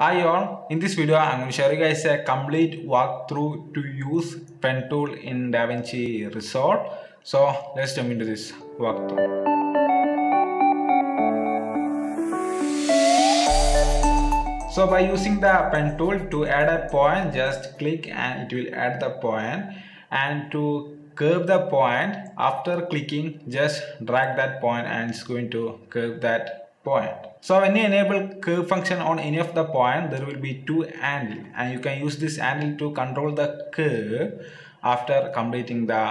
Hi all, in this video I'm going to show you guys a complete walkthrough to use pen tool in DaVinci Resolve. So let's jump into this walkthrough. So by using the pen tool to add a point just click and it will add the point and to curve the point after clicking just drag that point and it's going to curve that point. So when you enable curve function on any of the point there will be two handle and you can use this handle to control the curve after completing the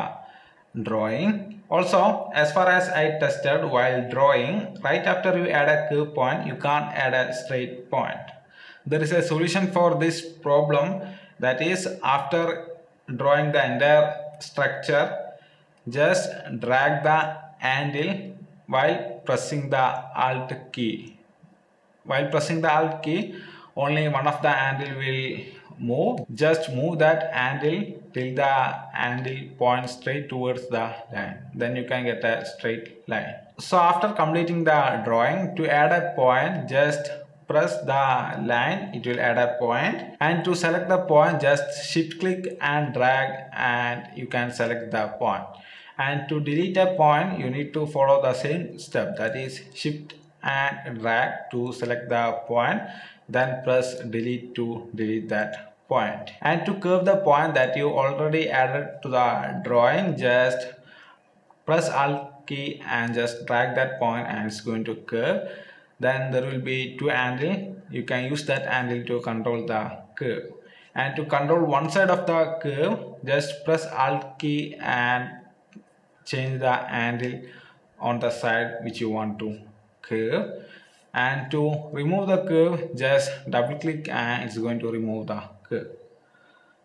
drawing. Also as far as I tested while drawing right after you add a curve point you can't add a straight point there is a solution for this problem that is after drawing the entire structure just drag the handle while pressing the alt key. While pressing the alt key only one of the handle will move. Just move that handle till the handle points straight towards the line. Then you can get a straight line. So after completing the drawing to add a point just press the line. It will add a point. And to select the point just shift click and drag and you can select the point and to delete a point you need to follow the same step. That is shift and drag to select the point then press delete to delete that point. And to curve the point that you already added to the drawing just press alt key and just drag that point and it's going to curve. Then there will be two angle. You can use that angle to control the curve. And to control one side of the curve just press alt key and change the handle on the side which you want to curve and to remove the curve just double click and it's going to remove the curve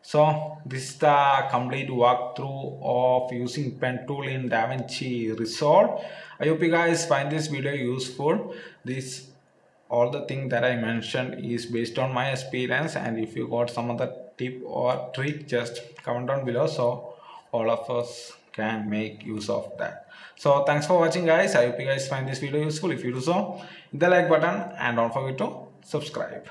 so this is the complete walkthrough of using pen tool in DaVinci Resolve. I hope you guys find this video useful. This all the thing that I mentioned is based on my experience and if you got some other tip or trick just comment down below so all of us can make use of that. So thanks for watching guys. I hope you guys find this video useful. If you do so, hit the like button and don't forget to subscribe.